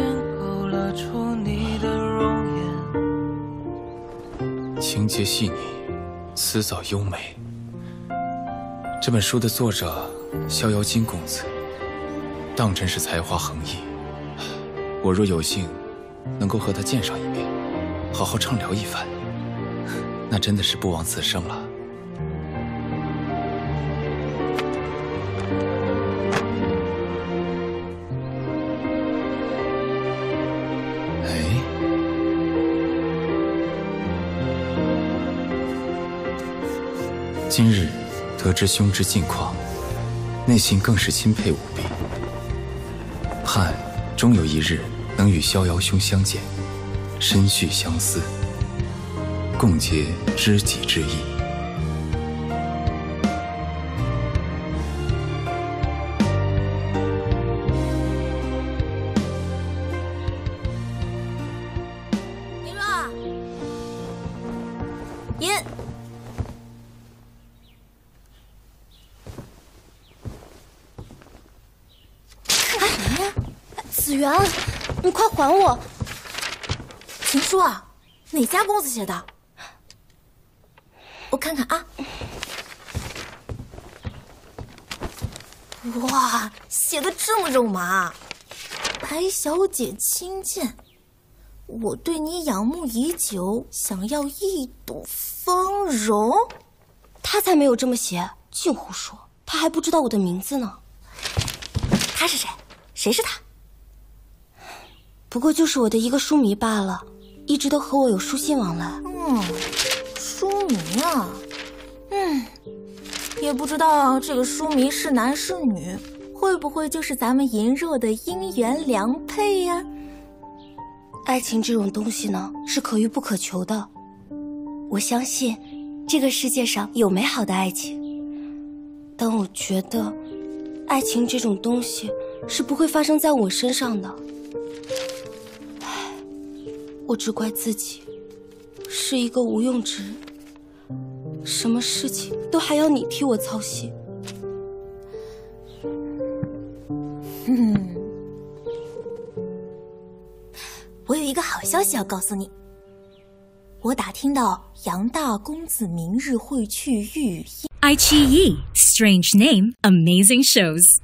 勾勒出你的容颜，情节细腻，词藻优美。这本书的作者逍遥金公子，当真是才华横溢。我若有幸能够和他见上一面，好好畅聊一番，那真的是不枉此生了。今日。得知兄之近况，内心更是钦佩无比。盼终有一日能与逍遥兄相见，深续相思，共结知己之意。林若，银。子源，你快还我！情书啊，哪家公子写的？我看看啊。哇，写的这么肉麻！白小姐亲见，我对你仰慕已久，想要一睹芳容。他才没有这么写，净胡说！他还不知道我的名字呢。他是谁？谁是他？不过就是我的一个书迷罢了，一直都和我有书信往来。嗯，书迷啊，嗯，也不知道这个书迷是男是女，会不会就是咱们银若的姻缘良配呀？爱情这种东西呢，是可遇不可求的。我相信，这个世界上有美好的爱情，但我觉得，爱情这种东西是不会发生在我身上的。我只怪自己是一个无用之人，什么事情都还要你替我操心。哼，我有一个好消息要告诉你，我打听到杨大公子明日会去御。爱奇艺，Strange Name，Amazing Shows。